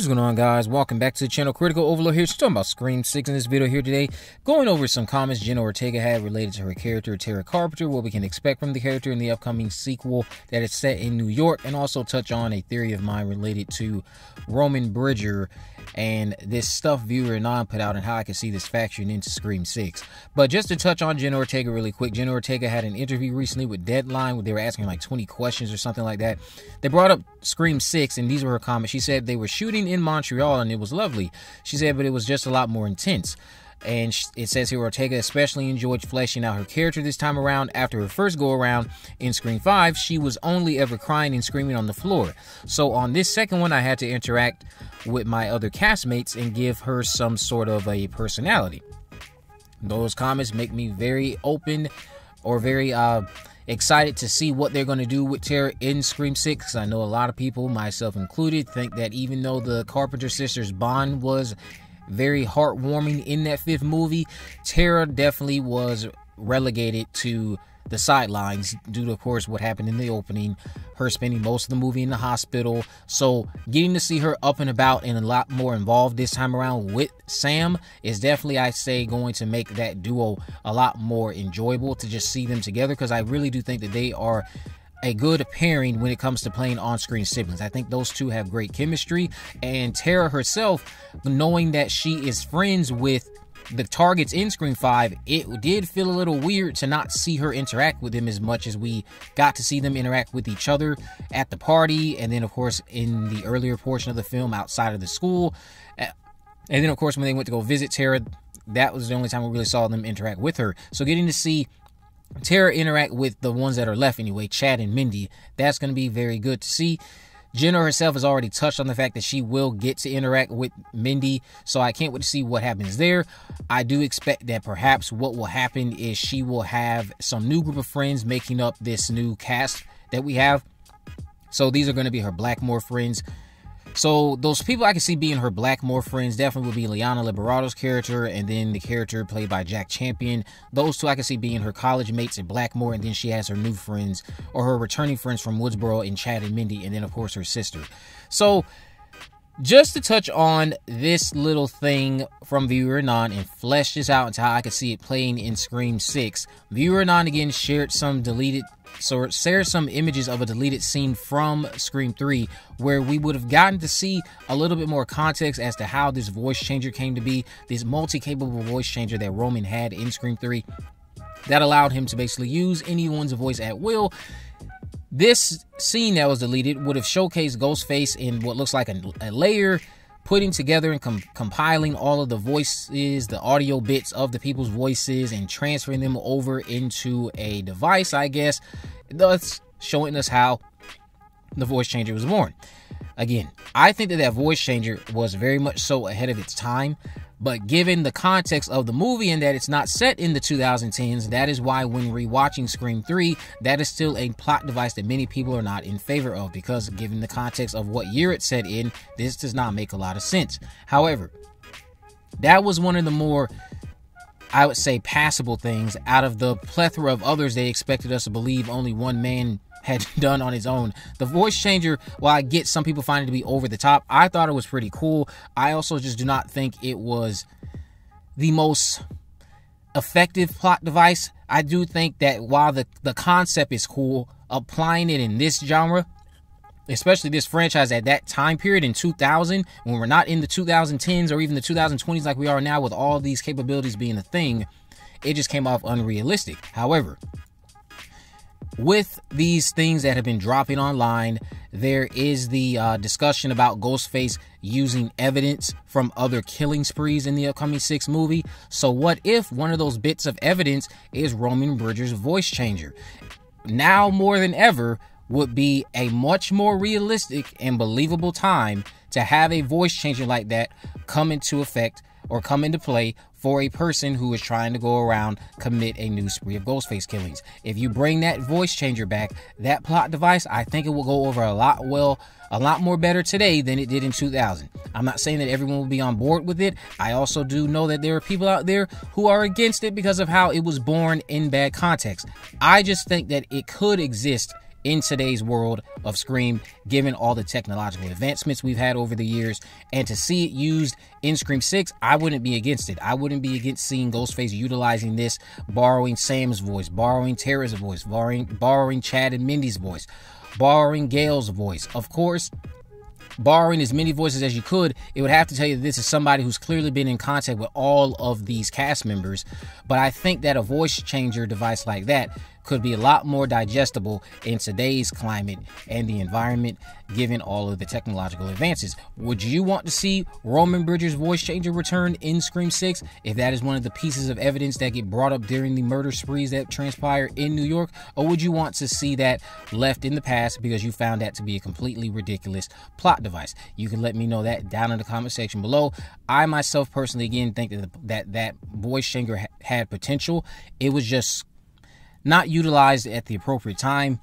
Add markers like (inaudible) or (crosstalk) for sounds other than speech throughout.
What is going on guys? Welcome back to the channel Critical Overlord here. Just talking about Scream 6 in this video here today. Going over some comments Jenna Ortega had related to her character Tara Carpenter, what we can expect from the character in the upcoming sequel that is set in New York, and also touch on a theory of mine related to Roman Bridger and this stuff viewer I put out and how I can see this factoring into Scream 6. But just to touch on Jenna Ortega really quick, Jenna Ortega had an interview recently with Deadline where they were asking like 20 questions or something like that. They brought up Scream 6 and these were her comments. She said they were shooting in Montreal and it was lovely. She said, but it was just a lot more intense. And it says here Ortega especially enjoyed fleshing out her character this time around. After her first go around in Scream 5, she was only ever crying and screaming on the floor. So on this second one, I had to interact with my other castmates and give her some sort of a personality. Those comments make me very open or very uh, excited to see what they're going to do with Tara in Scream 6. I know a lot of people, myself included, think that even though the Carpenter sisters' bond was very heartwarming in that fifth movie, Tara definitely was relegated to the sidelines due to, of course, what happened in the opening. Her spending most of the movie in the hospital. So, getting to see her up and about and a lot more involved this time around with Sam is definitely, I say, going to make that duo a lot more enjoyable to just see them together because I really do think that they are a good pairing when it comes to playing on-screen siblings. I think those two have great chemistry and Tara herself knowing that she is friends with the targets in Scream 5, it did feel a little weird to not see her interact with them as much as we got to see them interact with each other at the party, and then, of course, in the earlier portion of the film outside of the school. And then, of course, when they went to go visit Tara, that was the only time we really saw them interact with her. So, getting to see Tara interact with the ones that are left anyway, Chad and Mindy, that's going to be very good to see. Jenna herself has already touched on the fact that she will get to interact with Mindy, so I can't wait to see what happens there. I do expect that perhaps what will happen is she will have some new group of friends making up this new cast that we have. So these are going to be her Blackmore friends. So those people I can see being her Blackmore friends definitely would be Liana Liberato's character and then the character played by Jack Champion. Those two I can see being her college mates at Blackmore and then she has her new friends or her returning friends from Woodsboro and Chad and Mindy and then of course her sister. So just to touch on this little thing from Viewer Anon and flesh this out into how I could see it playing in Scream 6, Viewer Anon again shared some deleted so share some images of a deleted scene from Scream 3 where we would have gotten to see a little bit more context as to how this voice changer came to be, this multi-capable voice changer that Roman had in Scream 3 that allowed him to basically use anyone's voice at will. This scene that was deleted would have showcased Ghostface in what looks like a, a layer putting together and com- compiling all of the voices, the audio bits of the people's voices, and transferring them over into a device, I guess, thus showing us how the voice changer was born. Again, I think that that voice changer was very much so ahead of its time. But given the context of the movie and that it's not set in the 2010s, that is why when rewatching Scream 3, that is still a plot device that many people are not in favor of because given the context of what year it's set in, this does not make a lot of sense. However, that was one of the more I would say passable things out of the plethora of others they expected us to believe only one man had (laughs) done on his own. The voice changer, while I get some people find it to be over the top, I thought it was pretty cool. I also just do not think it was the most effective plot device. I do think that while the, the concept is cool, applying it in this genre, especially this franchise at that time period in 2000, when we're not in the 2010s or even the 2020s like we are now with all these capabilities being a thing, it just came off unrealistic. However, with these things that have been dropping online, there is the uh, discussion about Ghostface using evidence from other killing sprees in the upcoming six movie. So, what if one of those bits of evidence is Roman Bridger's voice changer? Now more than ever, would be a much more realistic and believable time to have a voice changer like that come into effect or come into play for a person who is trying to go around commit a new spree of Ghostface killings. If you bring that voice changer back, that plot device, I think it will go over a lot well, a lot more better today than it did in 2000. I'm not saying that everyone will be on board with it. I also do know that there are people out there who are against it because of how it was born in bad context. I just think that it could exist in today's world of Scream, given all the technological advancements we've had over the years. And to see it used in Scream 6, I wouldn't be against it. I wouldn't be against seeing Ghostface utilizing this, borrowing Sam's voice, borrowing Tara's voice, borrowing, borrowing Chad and Mindy's voice, borrowing Gale's voice. Of course, borrowing as many voices as you could, it would have to tell you this is somebody who's clearly been in contact with all of these cast members. But I think that a voice changer device like that could be a lot more digestible in today's climate and the environment given all of the technological advances. Would you want to see Roman Bridger's voice changer return in Scream 6 if that is one of the pieces of evidence that get brought up during the murder sprees that transpire in New York? Or would you want to see that left in the past because you found that to be a completely ridiculous plot device? You can let me know that down in the comment section below. I myself personally again think that that, that voice changer had potential. It was just not utilized at the appropriate time.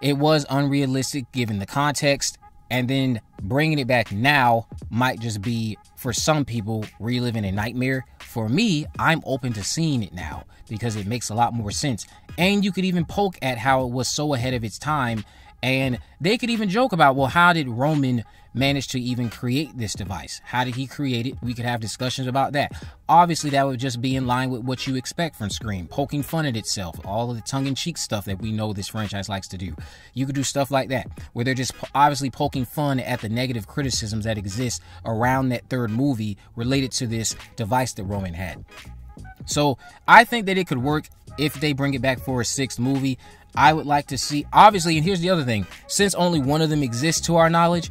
It was unrealistic given the context, and then bringing it back now might just be for some people reliving a nightmare. For me, I'm open to seeing it now because it makes a lot more sense. And you could even poke at how it was so ahead of its time and they could even joke about, well, how did Roman manage to even create this device? How did he create it? We could have discussions about that. Obviously, that would just be in line with what you expect from Scream, poking fun at itself, all of the tongue in cheek stuff that we know this franchise likes to do. You could do stuff like that, where they're just obviously poking fun at the negative criticisms that exist around that third movie related to this device that Roman had. So I think that it could work if they bring it back for a sixth movie. I would like to see, obviously, and here's the other thing since only one of them exists to our knowledge,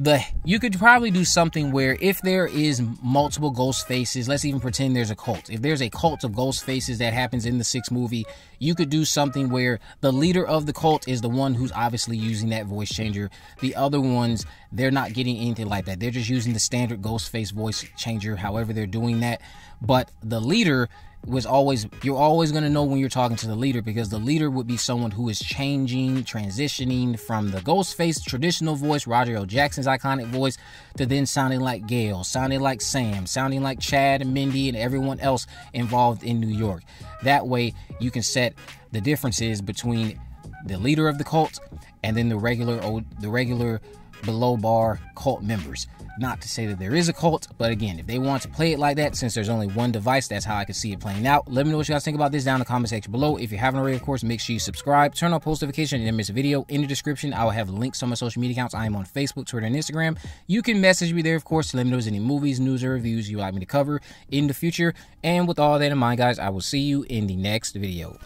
the you could probably do something where if there is multiple ghost faces let's even pretend there's a cult. If there's a cult of ghost faces that happens in the sixth movie you could do something where the leader of the cult is the one who's obviously using that voice changer. The other ones they're not getting anything like that. They're just using the standard ghost face voice changer however they're doing that. But the leader was always you're always going to know when you're talking to the leader because the leader would be someone who is changing transitioning from the ghost face traditional voice roger l. Jackson's iconic voice to then sounding like gale sounding like sam sounding like chad and mindy and everyone else involved in new york. That way you can set the differences between the leader of the cult and then the regular old the regular below bar cult members not to say that there is a cult, but again, if they want to play it like that, since there's only one device, that's how I can see it playing out. Let me know what you guys think about this down in the comment section below. If you haven't already, of course, make sure you subscribe, turn on post notifications, and then miss a video. In the description, I will have links to my social media accounts. I am on Facebook, Twitter, and Instagram. You can message me there, of course, to let me know there's any movies, news, or reviews you like me to cover in the future. And with all that in mind, guys, I will see you in the next video.